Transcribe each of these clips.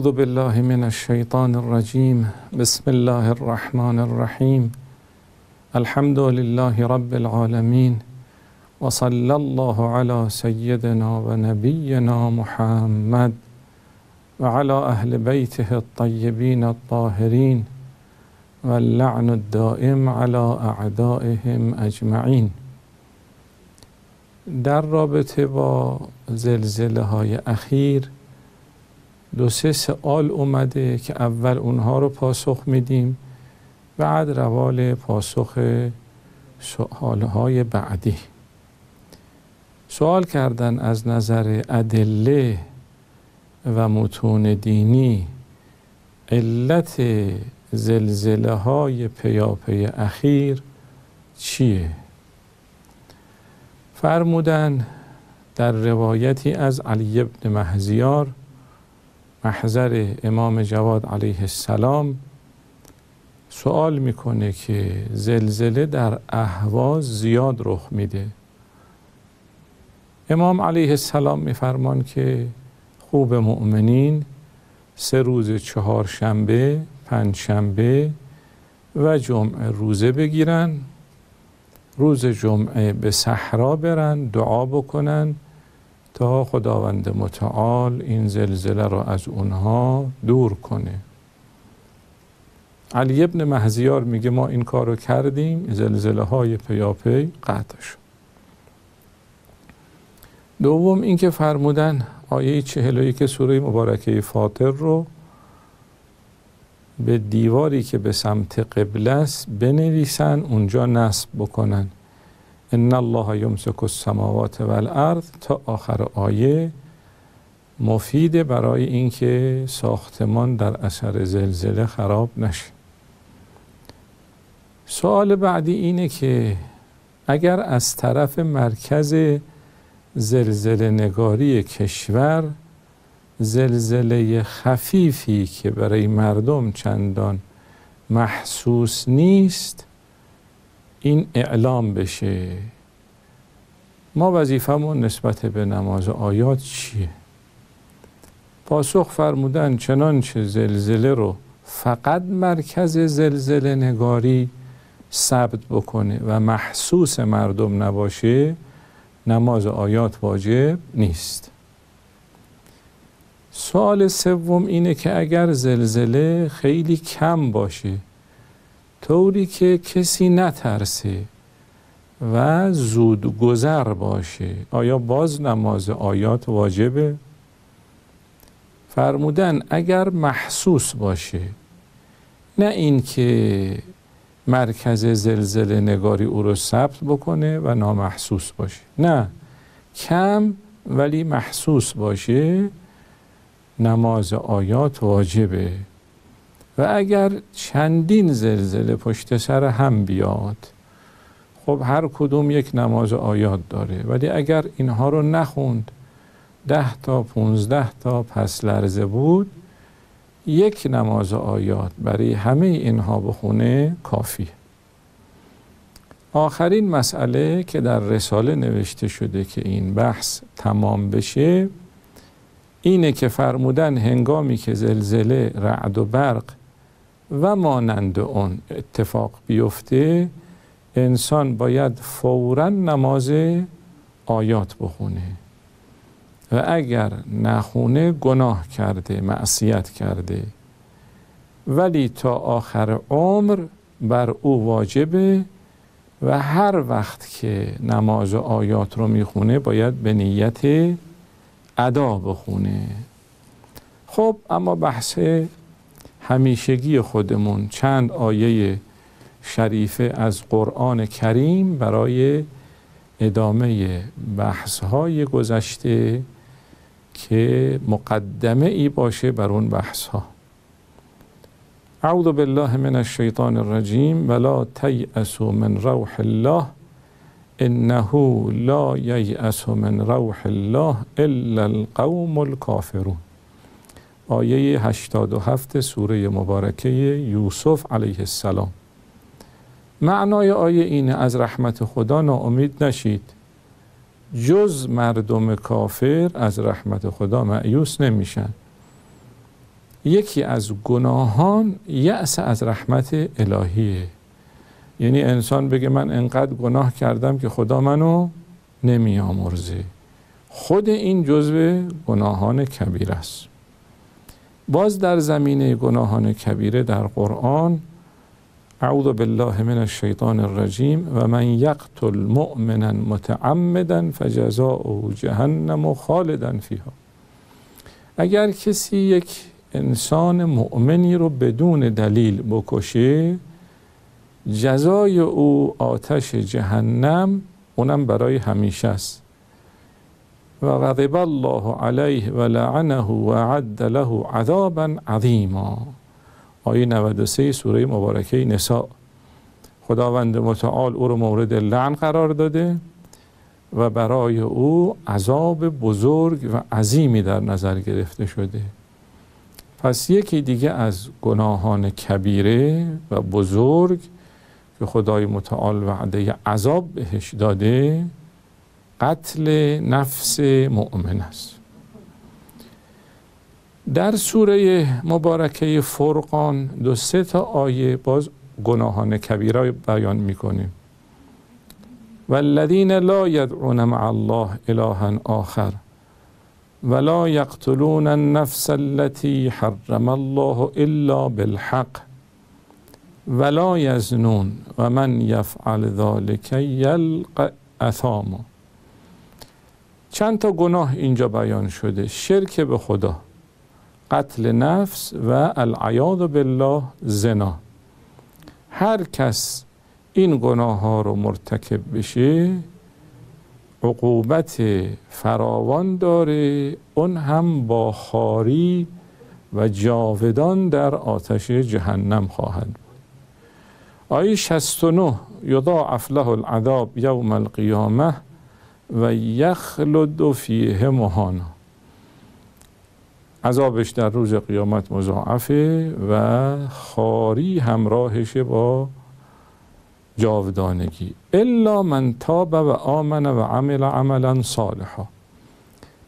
أعوذ بالله من الشيطان الرجيم. بسم الله الرحمن الرحيم. الحمد لله رب العالمين. وصلى الله على سيدنا ونبينا محمد وعلى أهل بيته الطيبين الطاهرين واللعن الدائم على أعدائهم أجمعين. در رابطه با زلزله های اخیر دو سه سوال اومده که اول اونها رو پاسخ میدیم بعد روال پاسخ سوالهای بعدی سوال کردن از نظر ادله و متون دینی علت زلزله های پیاپی اخیر چیه؟ فرمودن در روایتی از علی ابن محزیار محضر امام جواد علیه السلام سوال می‌کنه که زلزله در اهواز زیاد رخ میده. امام علیه السلام میفرمان که خوب مؤمنین سه روز چهار شنبه پنج شنبه و جمعه روزه بگیرن روز جمعه به صحرا برن دعا بکنن خداوند متعال این زلزله را از اونها دور کنه. علی ابن مهزیار میگه ما این کار رو کردیم زلزله های پیاپی قطع شد. دوم اینکه فرمودن آیه چهل که سوره مبارکه فاطر رو به دیواری که به سمت قبله است بنویسن اونجا نصب بکنن. ان الله یمسک السماوات والارض تا آخر آیه مفید برای اینکه ساختمان در اثر زلزله خراب نشه. سوال بعدی اینه که اگر از طرف مرکز زلزله نگاری کشور زلزله خفیفی که برای مردم چندان محسوس نیست این اعلام بشه. ما وظیفمون نسبت به نماز آیات چیه؟ پاسخ فرمودن چنانچه زلزله رو فقط مرکز زلزله نگاری ثبت بکنه و محسوس مردم نباشه نماز آیات واجب نیست. سوال سوم اینه که اگر زلزله خیلی کم باشه طوری که کسی نترسه و زود گذر باشه. آیا باز نماز آیات واجبه؟ فرمودن اگر محسوس باشه. نه اینکه مرکز زلزله نگاری او رو ثبت بکنه و نامحسوس باشه. نه. کم ولی محسوس باشه. نماز آیات واجبه. و اگر چندین زلزله پشت سر هم بیاد خب هر کدوم یک نماز آیات داره. ولی اگر اینها رو نخوند ده تا پونزده تا پس لرزه بود یک نماز آیات برای همه اینها بخونه کافی آخرین مسئله که در رساله نوشته شده که این بحث تمام بشه اینه که فرمودن هنگامی که زلزله رعد و برق و مانند اون اتفاق بیفته انسان باید فورا نماز آیات بخونه. و اگر نخونه گناه کرده معصیت کرده. ولی تا آخر عمر بر او واجبه و هر وقت که نماز آیات رو می‌خونه باید به نیت ادا بخونه. خب اما بحث همیشگی خودمون چند آیه شریفه از قرآن کریم برای ادامه بحث های گذشته که مقدمه ای باشه بر اون بحث ها اعوذ بالله من الشیطان الرجیم ولا تیأسوا من روح الله انه لا ییأس من روح الله الا القوم الكافرون آیه 87 سوره مبارکه یوسف علیه السلام. معنای آیه اینه از رحمت خدا ناامید نشید. جز مردم کافر از رحمت خدا معیوس نمیشن. یکی از گناهان یأس از رحمت الهیه. یعنی انسان بگه من انقدر گناه کردم که خدا منو نمی آمرزه خود این جزو گناهان کبیر است. باز در زمینه گناهان کبیره در قرآن اعوذ بالله من الشیطان الرجیم و من یقتل مؤمنا متعمدا فجزاؤه جهنم خالدا فیها. اگر کسی یک انسان مؤمنی رو بدون دلیل بکشه جزای او آتش جهنم اونم برای همیشه است. و غضب الله علیه و لعنه و عد له عذابا عظیما. آیه 93 سوره مبارکه نساء. خداوند متعال او رو مورد لعن قرار داده و برای او عذاب بزرگ و عظیمی در نظر گرفته شده. پس یکی دیگه از گناهان کبیره و بزرگ که خدای متعال وعده عذاب بهش داده قتل نفس مؤمن است. در سوره مبارکه فرقان دو سه تا آیه باز گناهان کبیره بیان می‌کنیم. والذین لا یدعون مع الله الها آخر ولا یقتلون النفس التي حرم الله الا بالحق ولا یزنون و من یفعل ذلك یلق اثاما چند تا گناه اینجا بیان شده؟ شرک به خدا قتل نفس و العیاذ بالله زنا. هر کس این گناه ها رو مرتکب بشه عقوبت فراوان داره اون هم با خاری و جاودان در آتش جهنم خواهد بود. آیه 69 یضاعف له العذاب یوم القیامه و یخلد فیه مهانا عذابش در روز قیامت مضاعفه و خاری همراهشه با جاودانگی. الا من تاب و آمن و عمل عملا صالحا.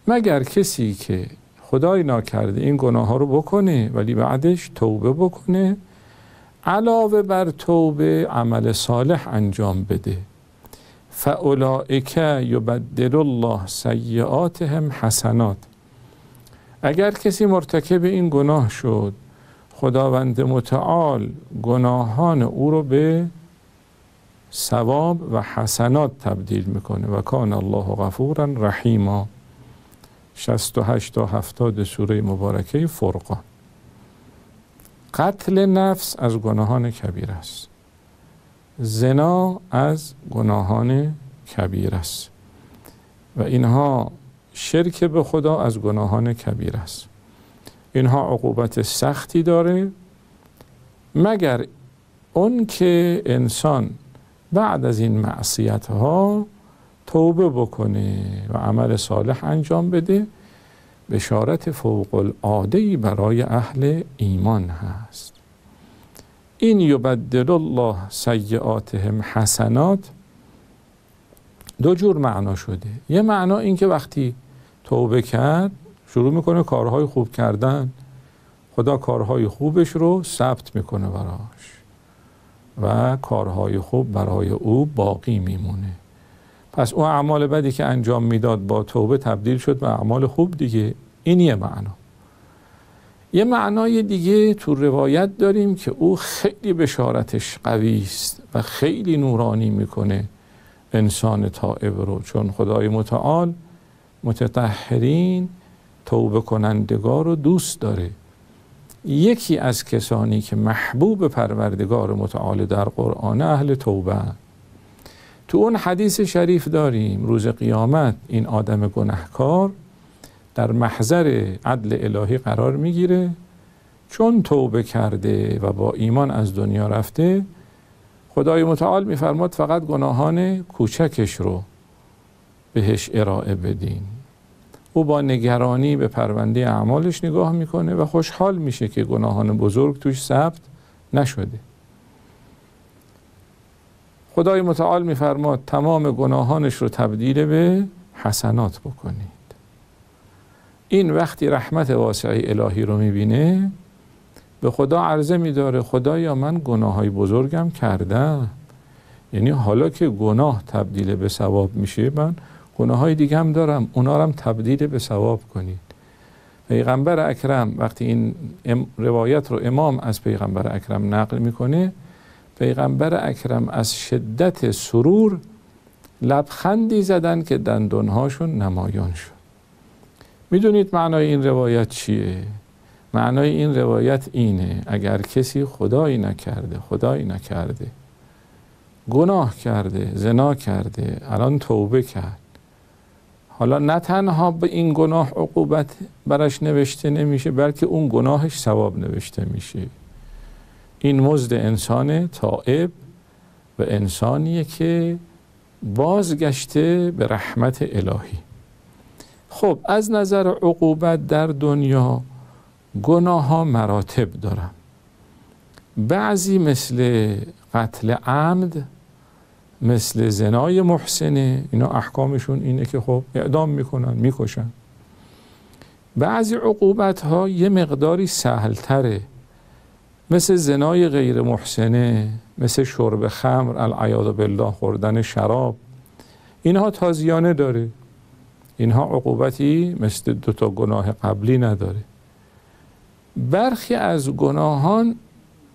مگر کسی که خدای ناکرده این گناه ها رو بکنه ولی بعدش توبه بکنه علاوه بر توبه عمل صالح انجام بده. فاولائک یبدل الله سیئاتهم حسنات. اگر کسی مرتکب این گناه شد خداوند متعال گناهان او رو به ثواب و حسنات تبدیل می‌کنه. و کان الله غفورا رحیما. 68 تا 70 سوره مبارکه فرقان. قتل نفس از گناهان کبیر است. زنا از گناهان کبیر است. و اینها شرک به خدا از گناهان کبیر است. اینها عقوبت سختی داره. مگر اون که انسان بعد از این معصیت ها توبه بکنه و عمل صالح انجام بده بشارت فوق العاده برای اهل ایمان هست. این یبدل الله سیعاتهم حسنات. دو جور معنا شده. یه معنا این که وقتی توبه کرد شروع می‌کنه کارهای خوب کردن. خدا کارهای خوبش رو ثبت می‌کنه براش. و کارهای خوب برای او باقی میمونه. پس اون اعمال بدی که انجام می‌داد با توبه تبدیل شد به اعمال خوب دیگه. این یه معنا. یه معنای دیگه تو روایت داریم که او خیلی بشارتش قوی است و خیلی نورانی می‌کنه انسان طائب رو چون خدای متعال متطهرین توبه کنندگار رو دوست داره. یکی از کسانی که محبوب پروردگار متعال در قرآن اهل توبه. تو اون حدیث شریف داریم روز قیامت این آدم گنهکار در محضر عدل الهی قرار می‌گیره. چون توبه کرده و با ایمان از دنیا رفته خدای متعال میفرماد فقط گناهان کوچکش رو بهش ارائه بدین. او با نگرانی به پرونده اعمالش نگاه می‌کنه و خوشحال میشه که گناهان بزرگ توش ثبت نشده. خدای متعال میفرماد تمام گناهانش رو تبدیل به حسنات بکنید این وقتی رحمت واسعی الهی رو می‌بینه به خدا عرضه میداره خدایا من گناه های بزرگم کردم. یعنی حالا که گناه تبدیل به ثواب میشه من گناه های دیگه هم دارم اونا هم تبدیل به ثواب کنید. پیغمبر اکرم وقتی این روایت رو امام از پیغمبر اکرم نقل می‌کنه پیغمبر اکرم از شدت سرور لبخندی زدن که دندونهاشون نمایان شد. می‌دونید معنای این روایت چیه؟ معنای این روایت اینه اگر کسی خدایی نکرده خدایی نکرده گناه کرده زنا کرده الان توبه کرد حالا نه تنها به این گناه عقوبت برش نوشته نمیشه بلکه اون گناهش ثواب نوشته میشه این مزد انسان تائب و انسانیه که بازگشته به رحمت الهی خب از نظر عقوبت در دنیا گناه ها مراتب دارن. بعضی مثل قتل عمد مثل زنای محسنه اینا احکامشون اینه که خب اعدام می‌کنن می‌کشن. بعضی عقوبت ها یه مقداری سهلتره. مثل زنای غیر محسنه مثل شرب خمر العیاذ بالله خوردن شراب. اینها تازیانه داره. اینها عقوبتی مثل دوتا گناه قبلی نداره. برخی از گناهان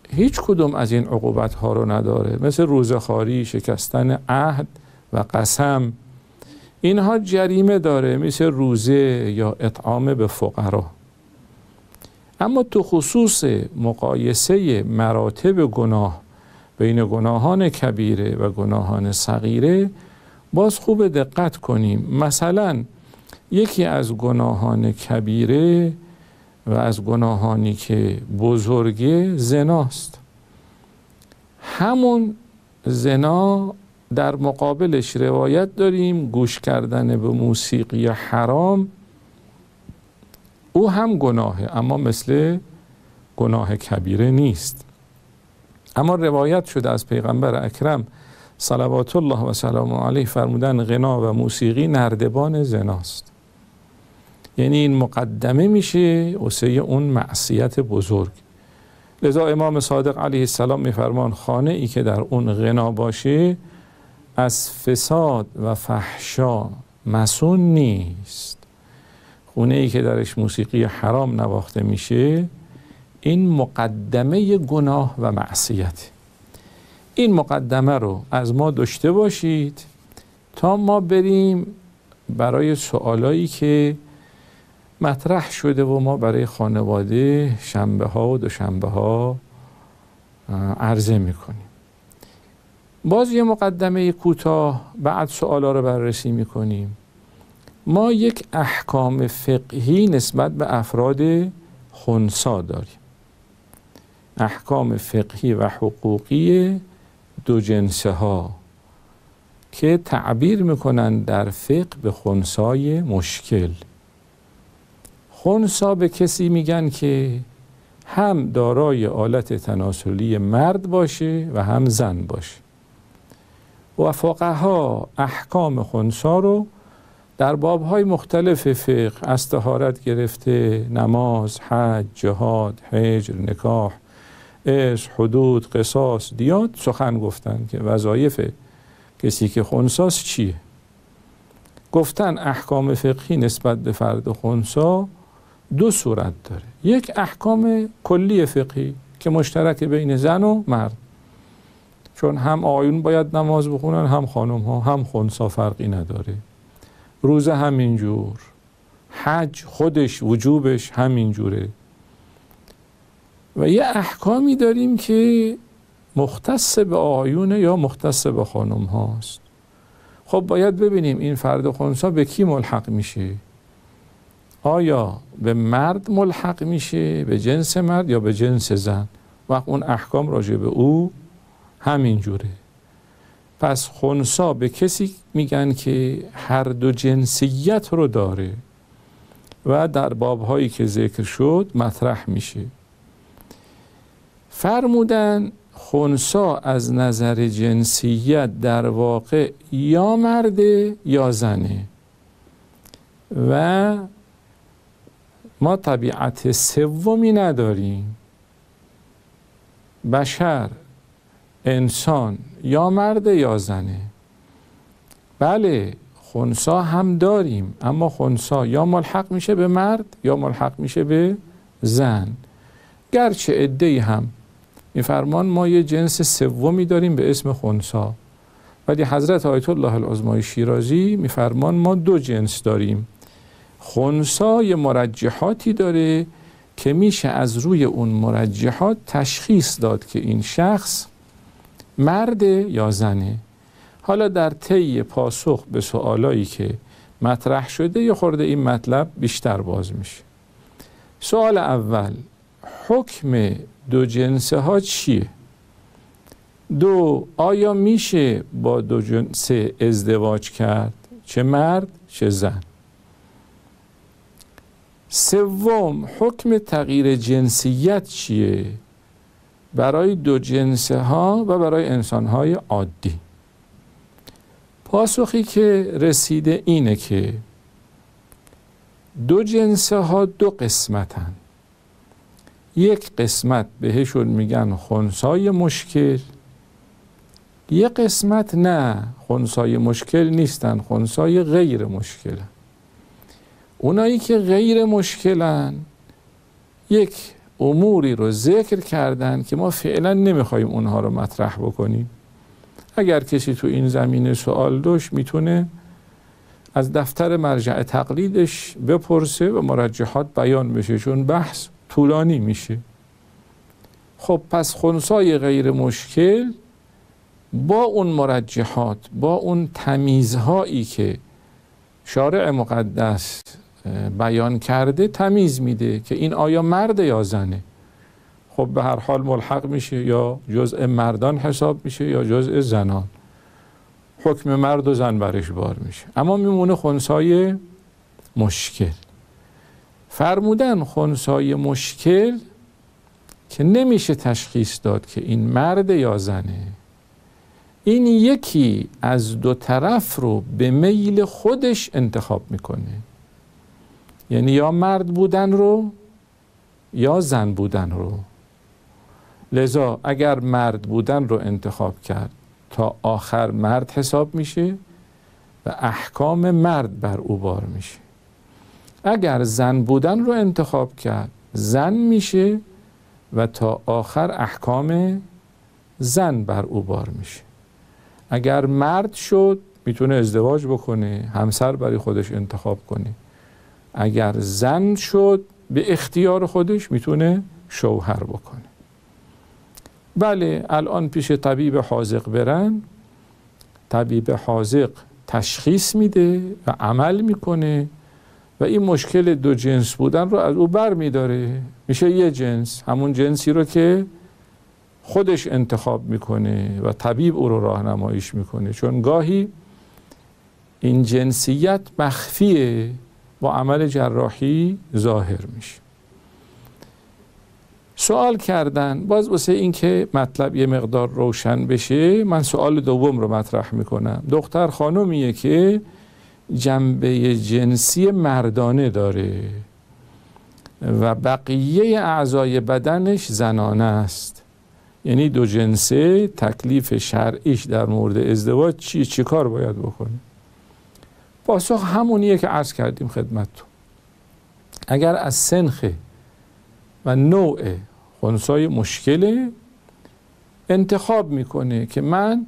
هیچ کدوم از این عقوبت ها رو نداره. مثل روزخاری شکستن عهد و قسم. اینها جریمه داره مثل روزه یا اطعام به فقرا. اما تو خصوص مقایسه مراتب گناه بین گناهان کبیره و گناهان صغیره باز خوب دقت کنیم. مثلا یکی از گناهان کبیره و از گناهانی که بزرگه زناست. همون زنا در مقابلش روایت داریم گوش کردن به موسیقی حرام او هم گناهه اما مثل گناه کبیره نیست. اما روایت شده از پیغمبر اکرم صلوات الله و سلام علیه فرمودن غنا و موسیقی نردبان زناست. یعنی این مقدمه میشه واسه اون معصیت بزرگ. لذا امام صادق علیه السلام میفرمان خانه ای که در اون غنا باشه از فساد و فحشا مسون نیست. خونه ای که درش موسیقی حرام نواخته میشه این مقدمه گناه و معصیت. این مقدمه رو از ما داشته باشید تا ما بریم برای سوالایی که مطرح شده و ما برای خانواده شنبه ها و دوشنبه ها عرضه می‌کنیم. باز یه مقدمه کوتاه بعد سوالا رو بررسی می‌کنیم. ما یک احکام فقهی نسبت به افراد خونسا داریم. احکام فقهی و حقوقی دو جنسه ها که تعبیر می‌کنن در فقه به خونسای مشکل. خونسا به کسی میگن که هم دارای آلت تناسلی مرد باشه و هم زن باشه. و فقها احکام خونسا رو در بابهای مختلف فقه از تهارت گرفته نماز، حج، جهاد، حجر، نکاح اش، حدود، قصاص، دیات سخن گفتن که وظایف کسی که خونساست چیه؟ گفتن احکام فقهی نسبت به فرد خونسا دو صورت داره. یک احکام کلی فقهی که مشترک بین زن و مرد. چون هم آیون باید نماز بخونن هم خانم ها هم خونسا فرقی نداره. روزه همینجور حج خودش وجوبش همینجوره و یه احکامی داریم که مختص به آیونه یا مختص به خانم هاست خب باید ببینیم این فرد خونسا به کی ملحق میشه. آیا به مرد ملحق میشه به جنس مرد یا به جنس زن؟ و اون احکام راجع به او همین جوره. پس خونسا به کسی میگن که هر دو جنسیت رو داره و در بابهایی که ذکر شد مطرح میشه. فرمودن خونسا از نظر جنسیت در واقع یا مرده یا زنه و ما طبیعت سومی نداریم. بشر انسان یا مرد یا زنه. بله خونسا هم داریم اما خونسا یا ملحق میشه به مرد یا ملحق میشه به زن. گرچه عده هم میفرمان ما یه جنس سومی داریم به اسم خونسا. ولی حضرت آیت الله العظمای شیرازی میفرمان ما دو جنس داریم. خونسا یه مرجحاتی داره که میشه از روی اون مرجحات تشخیص داد که این شخص مرد یا زنه حالا در طی پاسخ به سوالایی که مطرح شده یه خورده این مطلب بیشتر باز میشه سوال اول حکم دو جنسه ها چیه؟ دو آیا میشه با دو جنسه ازدواج کرد؟ چه مرد چه زن؟ سوم حکم تغییر جنسیت چیه؟ برای دو جنسه ها و برای انسان های عادی. پاسخی که رسیده اینه که دو جنسه ها دو قسمتن. یک قسمت بهشون میگن خونسای مشکل. یک قسمت نه خونسای مشکل نیستن خونسای غیر مشکلن. اونایی که غیر مشکلن یک اموری رو ذکر کردن که ما فعلا نمی‌خوایم اونها رو مطرح بکنیم. اگر کسی تو این زمینه سوال داشت می‌تونه از دفتر مرجع تقلیدش بپرسه و مرجحات بیان بشه چون بحث طولانی میشه. خب پس خونسای غیر مشکل با اون مرجحات با اون تمیزهایی که شارع مقدس بیان کرده تمیز میده که این آیا مرد یا زنه. خب به هر حال ملحق میشه یا جزء مردان حساب میشه یا جزء زنان. حکم مرد و زن برش بار میشه. اما میمونه خونسای مشکل. فرمودن خونسای مشکل که نمیشه تشخیص داد که این مرد یا زنه. این یکی از دو طرف رو به میل خودش انتخاب می‌کنه. یعنی یا مرد بودن رو یا زن بودن رو. لذا اگر مرد بودن رو انتخاب کرد تا آخر مرد حساب میشه و احکام مرد بر او بار میشه. اگر زن بودن رو انتخاب کرد زن میشه و تا آخر احکام زن بر او بار میشه. اگر مرد شد می‌تونه ازدواج بکنه همسر برای خودش انتخاب کنه. اگر زن شد به اختیار خودش می‌تونه شوهر بکنه. بله الان پیش طبیب حاضق برن. طبیب حاضق تشخیص میده و عمل می‌کنه و این مشکل دو جنس بودن رو از او بر میداره. میشه یه جنس همون جنسی رو که خودش انتخاب می‌کنه و طبیب او رو راهنماییش می‌کنه. چون گاهی این جنسیت مخفیه. با عمل جراحی ظاهر میشه. سوال کردن باز واسه اینکه مطلب یه مقدار روشن بشه من سوال دوم رو مطرح می‌کنم. دختر خانومیه که جنبه جنسی مردانه داره و بقیه اعضای بدنش زنانه است. یعنی دو جنسه تکلیف شرعیش در مورد ازدواج چی چی کار باید بکنه؟ پاسخ همونیه که عرض کردیم خدمتتون. اگر از سنخ و نوع خونسای مشکل انتخاب می‌کنه که من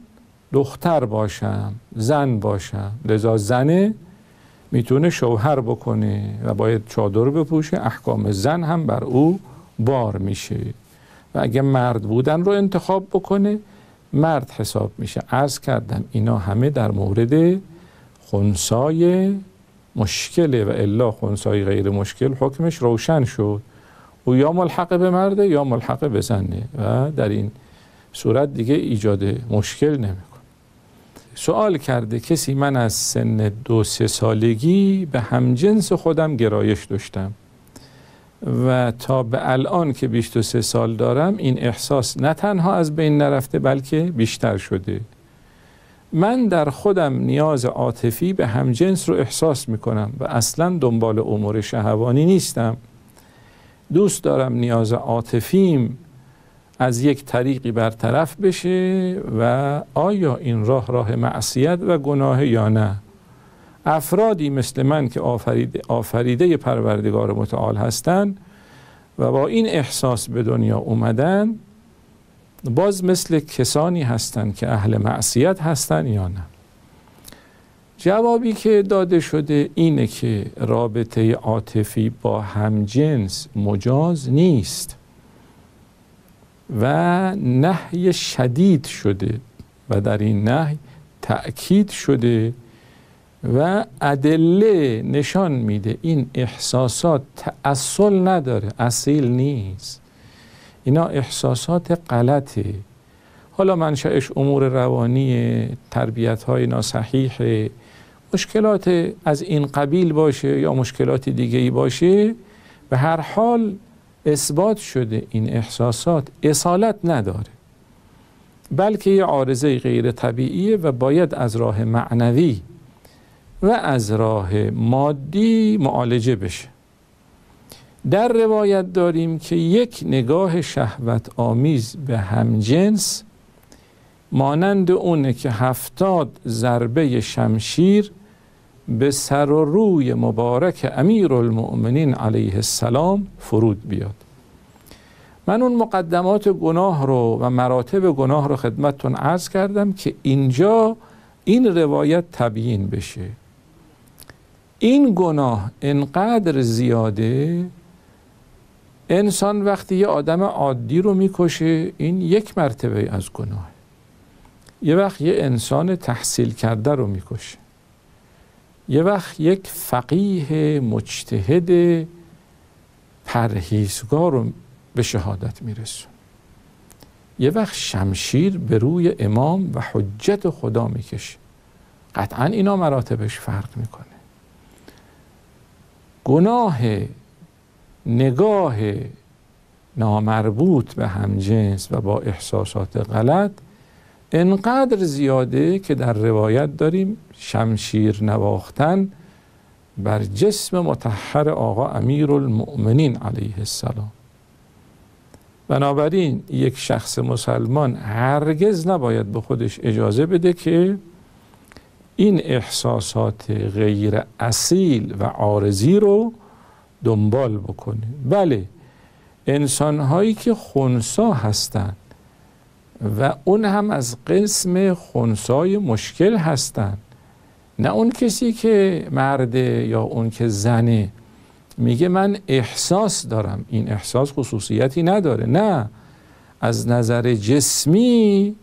دختر باشم زن باشم لذا زنه می‌تونه شوهر بکنه و باید چادر بپوشه احکام زن هم بر او بار میشه. و اگه مرد بودن رو انتخاب بکنه مرد حساب میشه. عرض کردم اینا همه در مورد خونسای مشکله و الا خونسای غیر مشکل حکمش روشن شد. او یا ملحق به مرده یا ملحق به زنه و در این صورت دیگه ایجاد مشکل نمی‌کنه سوال کرده کسی من از سن دو سه سالگی به همجنس خودم گرایش داشتم و تا به الان که 23 سال دارم این احساس نه تنها از بین نرفته بلکه بیشتر شده. من در خودم نیاز عاطفی به همجنس رو احساس می‌کنم و اصلا دنبال امور شهوانی نیستم. دوست دارم نیاز عاطفیم از یک طریقی برطرف بشه و آیا این راه راه معصیت و گناه یا نه؟ افرادی مثل من که آفریده, آفریده پروردگار متعال هستند و با این احساس به دنیا اومدن باز مثل کسانی هستند که اهل معصیت هستند یا نه. جوابی که داده شده اینه که رابطه عاطفی با همجنس مجاز نیست و نهی شدید شده و در این نهی تأکید شده و ادله نشان میده این احساسات تأصل نداره اصیل نیست. اینا احساسات غلطه حالا منشأش امور روانی تربیت های ناصحیح مشکلات از این قبیل باشه یا مشکلات دیگه ای باشه به هر حال اثبات شده این احساسات اصالت نداره. بلکه یه عارضه غیر طبیعیه و باید از راه معنوی و از راه مادی معالجه بشه. در روایت داریم که یک نگاه شهوت آمیز به همجنس مانند اونه که هفتاد ضربه شمشیر به سر و روی مبارک امیر المؤمنین علیه السلام فرود بیاد. من اون مقدمات گناه رو و مراتب گناه رو خدمتتون عرض کردم که اینجا این روایت تبیین بشه. این گناه انقدر زیاده انسان وقتی یه آدم عادی رو می‌کشه این یک مرتبه از گناه. یه وقت یه انسان تحصیل کرده رو می‌کشه. یه وقت یک فقیه مجتهد پرهیزگار رو به شهادت میرسون یه وقت شمشیر به روی امام و حجت خدا می‌کشه. قطعا اینا مراتبش فرق می‌کنه. گناه نگاه نامربوط به همجنس و با احساسات غلط انقدر زیاده که در روایت داریم شمشیر نواختن بر جسم متحر آقا امیر المؤمنین علیه السلام. بنابراین یک شخص مسلمان هرگز نباید به خودش اجازه بده که این احساسات غیر اصیل و عارضی رو دنبال بکنه بله انسان هایی که خونسا هستند و اون هم از قسم خونسای مشکل هستند نه اون کسی که مرده یا اون که زنه. میگه من احساس دارم. این احساس خصوصیتی نداره. نه از نظر جسمی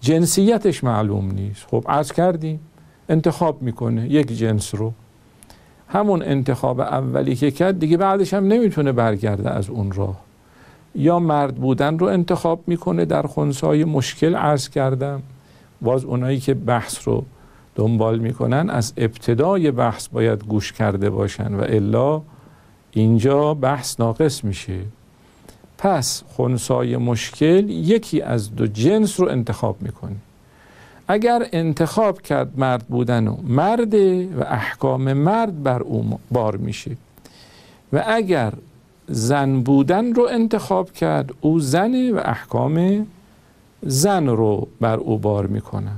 جنسیتش معلوم نیست. خب عرض کردیم انتخاب می‌کنه یک جنس رو. همون انتخاب اولی که کرد دیگه بعدش هم نمی‌تونه برگرده از اون راه. یا مرد بودن رو انتخاب می‌کنه در خونسای مشکل عرض کردم. باز اونایی که بحث رو دنبال می‌کنن از ابتدای بحث باید گوش کرده باشن و الا اینجا بحث ناقص میشه. پس خونسای مشکل یکی از دو جنس رو انتخاب می‌کنه. اگر انتخاب کرد مرد بودن و مرد و احکام مرد بر او بار میشه و اگر زن بودن رو انتخاب کرد او زنه و احکام زن رو بر او بار می‌کنن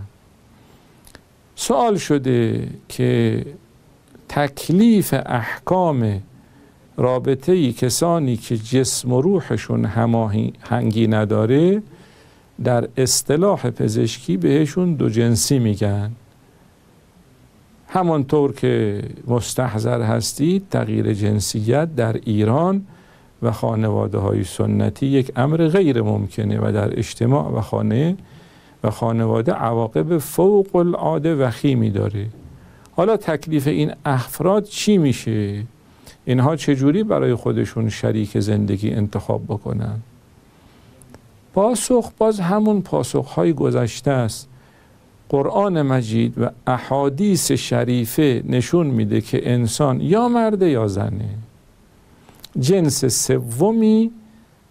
سوال شده که تکلیف احکام رابطه کسانی که جسم و روحشون هماهنگی نداره در اصطلاح پزشکی بهشون دو جنسی میگن همانطور که مستحضر هستید تغییر جنسیت در ایران و خانواده های سنتی یک امر غیر ممکنه و در اجتماع و خانه و خانواده عواقب فوق العاده وخیمی داره حالا تکلیف این افراد چی میشه؟ اینها چجوری برای خودشون شریک زندگی انتخاب بکنن؟ پاسخ باز همون پاسخهای گذشته است. قرآن مجید و احادیث شریفه نشون میده که انسان یا مرده یا زنه. جنس سومی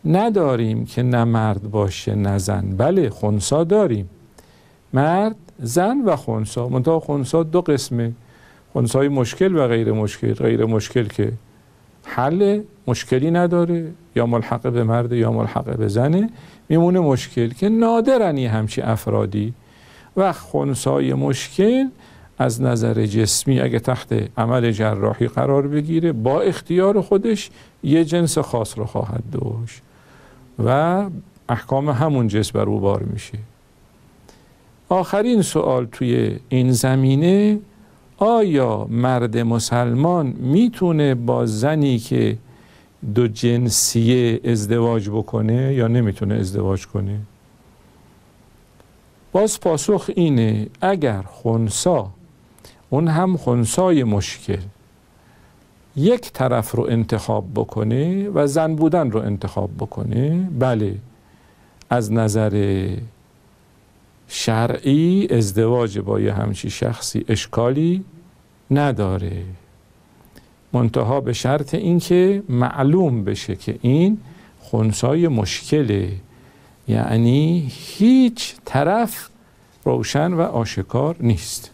نداریم که نه مرد باشه نه زن. بله خونسا داریم. مرد زن و خونسا. منتها خونسا دو قسمه. خونسای مشکل و غیر مشکل غیر مشکل که حل مشکلی نداره. یا ملحق به مرد یا ملحق به زنه میمونه مشکل که نادرن یه همچی افرادی. و خونسای مشکل از نظر جسمی اگه تحت عمل جراحی قرار بگیره با اختیار خودش یه جنس خاص رو خواهد داشت. و احکام همون جنس بر او بار میشه. آخرین سوال توی این زمینه آیا مرد مسلمان می‌تونه با زنی که دو جنسیه ازدواج بکنه یا نمی‌تونه ازدواج کنه؟ باز پاسخ اینه اگر خونسا اون هم خونسای مشکل یک طرف رو انتخاب بکنه و زن بودن رو انتخاب بکنه بله از نظر شرعی ازدواج با یه همچی شخصی اشکالی نداره. منتها به شرط اینکه معلوم بشه که این خونسای مشکله. یعنی هیچ طرف روشن و آشکار نیست.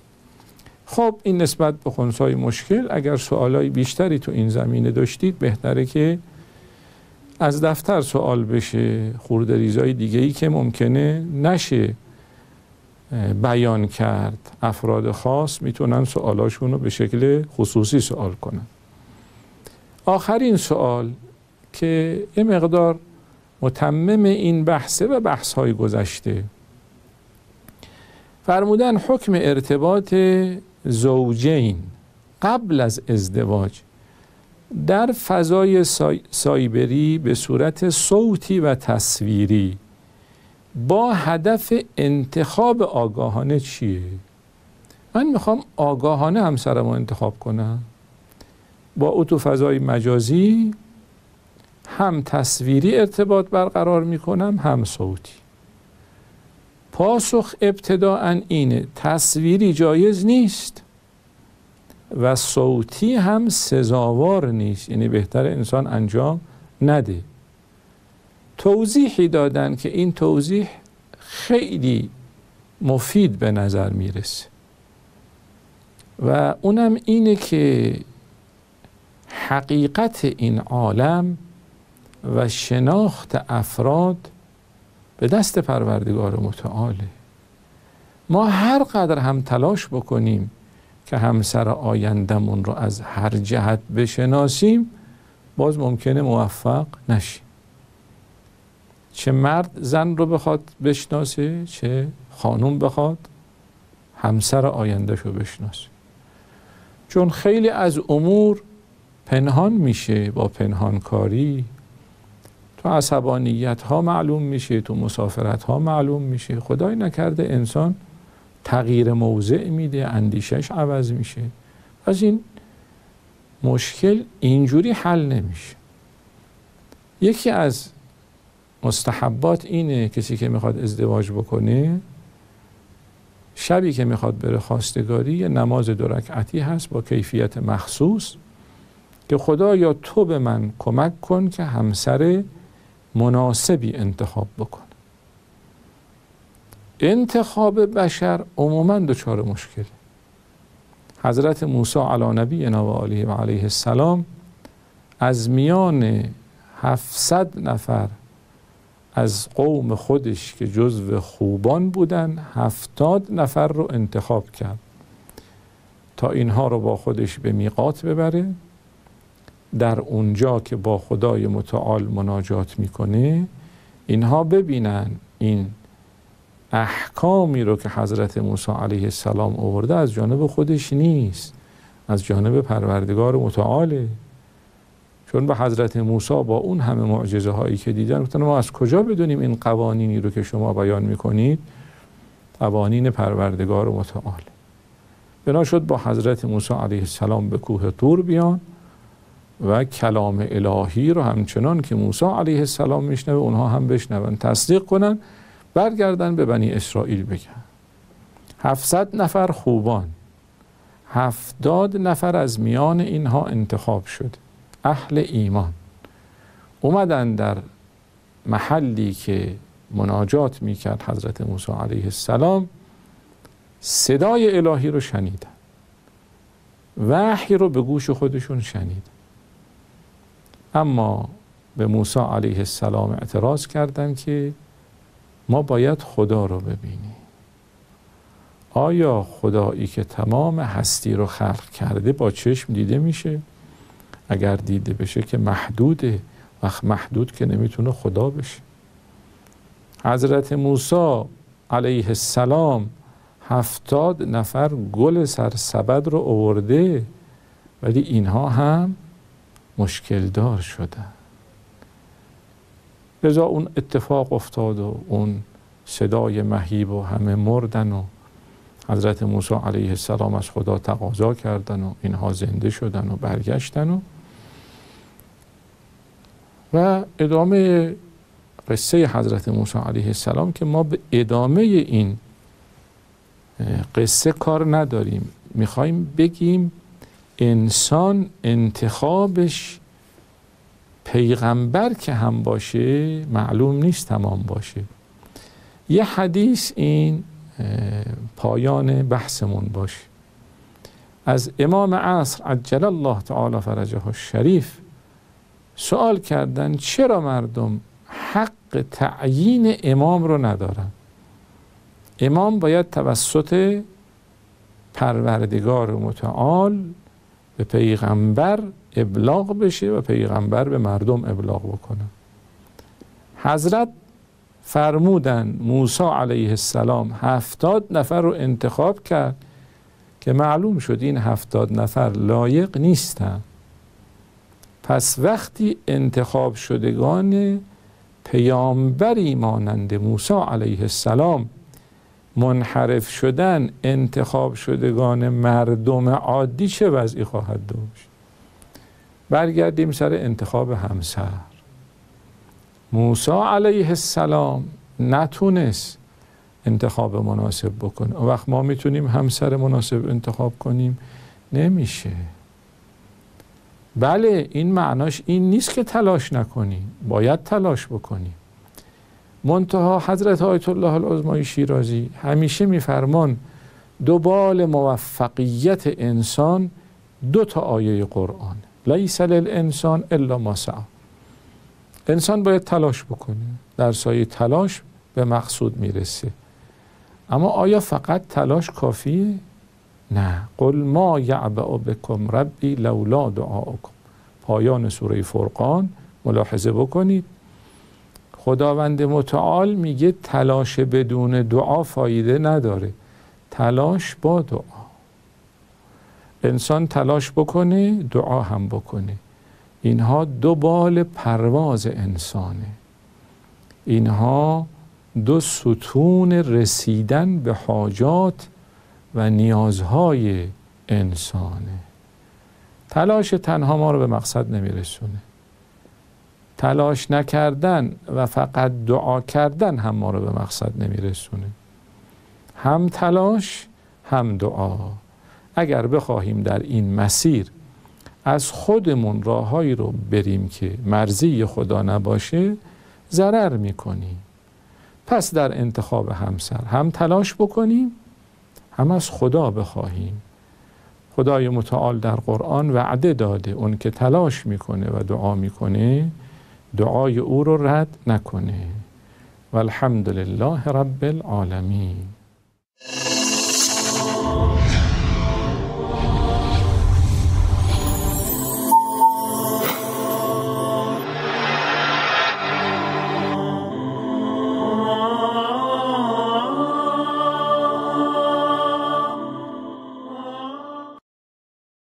خب این نسبت به خونسای مشکل اگر سوالای بیشتری تو این زمینه داشتید بهتره که از دفتر سوال بشه. خورده ریزای دیگه ای که ممکنه نشه. بیان کرد افراد خاص می‌تونن سوالاشون رو به شکل خصوصی سوال کنن. آخرین سوال که یه مقدار متمم این بحثه و بحث های گذشته. فرمودن حکم ارتباط زوجین قبل از ازدواج در فضای سایبری به صورت صوتی و تصویری با هدف انتخاب آگاهانه چیه؟ من می‌خوام آگاهانه همسرم رو انتخاب کنم. با او تو فضای مجازی هم تصویری ارتباط برقرار می‌کنم هم صوتی. پاسخ ابتداعا اینه تصویری جایز نیست و صوتی هم سزاوار نیست. یعنی بهتر انسان انجام نده. توضیحی دادن که این توضیح خیلی مفید به نظر می‌رسه. و اونم اینه که حقیقت این عالم و شناخت افراد به دست پروردگار متعاله. ما هر قدر هم تلاش بکنیم که همسر آیندمون رو از هر جهت بشناسیم باز ممکنه موفق نشیم. چه مرد زن رو بخواد بشناسه چه خانوم بخواد همسر آیندهش رو بشناسه. چون خیلی از امور پنهان میشه با پنهانکاری تو عصبانیت ها معلوم میشه تو مسافرت ها معلوم میشه. خدای نکرده انسان تغییر موضع میده اندیشش عوض میشه. از این مشکل اینجوری حل نمیشه. یکی از مستحبات اینه کسی که می‌خواد ازدواج بکنه شبی که می‌خواد بره خواستگاری یه نماز دو رکعتی هست با کیفیت مخصوص که خدا یا تو به من کمک کن که همسر مناسبی انتخاب بکن. انتخاب بشر عموما دچار مشکل حضرت موسی علی نبی و و علیه السلام از میان 700 نفر از قوم خودش که جزو خوبان بودن هفتاد نفر رو انتخاب کرد تا اینها رو با خودش به میقات ببره. در اونجا که با خدای متعال مناجات می‌کنه اینها ببینن این احکامی رو که حضرت موسی علیه السلام آورده از جانب خودش نیست از جانب پروردگار متعاله. چون به حضرت موسی با اون همه معجزه هایی که دیدن گفتن ما از کجا بدونیم این قوانینی رو که شما بیان می‌کنید؟ قوانین پروردگار متعال. بنا شد با حضرت موسی علیه السلام به کوه تور بیان و کلام الهی رو همچنان که موسی علیه السلام میشنوه اونها هم بشنون تصدیق کنن برگردن به بنی اسرائیل بگن. هفتصد نفر خوبان هفتاد نفر از میان اینها انتخاب شد. اهل ایمان. اومدن در محلی که مناجات می‌کرد حضرت موسی علیه السلام صدای الهی رو شنیدن وحی رو به گوش خودشون شنیدن اما به موسی علیه السلام اعتراض کردند که ما باید خدا رو ببینیم. آیا خدایی که تمام هستی رو خلق کرده با چشم دیده میشه؟ اگر دیده بشه که محدوده وقت محدود که نمی‌تونه خدا بشه. حضرت موسی علیه السلام هفتاد نفر گل سرسبد رو اوورده ولی اینها هم مشکل دار شدن لذا اون اتفاق افتاد و اون صدای مهیب و همه مردن و حضرت موسی علیه السلام از خدا تقاضا کردن و اینها زنده شدن و برگشتن و و ادامه قصه حضرت موسی علیه السلام که ما به ادامه این قصه کار نداریم. می‌خوایم بگیم انسان انتخابش پیغمبر که هم باشه معلوم نیست تمام باشه. یه حدیث این پایان بحثمون باشه. از امام عصر عجل الله تعالی فرجه الشریف سوال کردن چرا مردم حق تعیین امام رو ندارن؟ امام باید توسط پروردگار متعال به پیغمبر ابلاغ بشه و پیغمبر به مردم ابلاغ بکنه. حضرت فرمودن موسی علیه السلام هفتاد نفر رو انتخاب کرد که معلوم شد این هفتاد نفر لایق نیستن. پس وقتی انتخاب شدگان پیامبری مانند موسی علیه السلام منحرف شدن انتخاب شدگان مردم عادی چه وضعی خواهد داشت؟ برگردیم سر انتخاب همسر. موسی علیه السلام نتونست انتخاب مناسب بکنه. وقت ما می‌تونیم همسر مناسب انتخاب کنیم؟ نمیشه. بله این معناش این نیست که تلاش نکنیم باید تلاش بکنیم منتها حضرت آیت الله العظمای شیرازی همیشه میفرمان بال موفقیت انسان دو تا آیه قرآن. لیس للانسان الا ما سعی. انسان باید تلاش بکنه. در سایه تلاش به مقصود می‌رسه. اما آیا فقط تلاش کافیه؟ نه. قل ما یعبع بکم ربی لولا دعاکم پایان سوره فرقان ملاحظه بکنید. خداوند متعال میگه تلاش بدون دعا فایده نداره. تلاش با دعا. انسان تلاش بکنه دعا هم بکنه. اینها دو بال پرواز انسانه. اینها دو ستون رسیدن به حاجات و نیازهای انسانه. تلاش تنها ما رو به مقصد نمیرسونه. تلاش نکردن و فقط دعا کردن هم ما رو به مقصد نمیرسونه. هم تلاش هم دعا. اگر بخواهیم در این مسیر از خودمون راههایی رو بریم که مرزی خدا نباشه ضرر می‌کنیم. پس در انتخاب همسر هم تلاش بکنیم هم از خدا بخواهیم. خدای متعال در قرآن وعده داده. اون که تلاش می‌کنه و دعا می‌کنه دعای او رو رد نکنه. والحمد لله رب العالمین.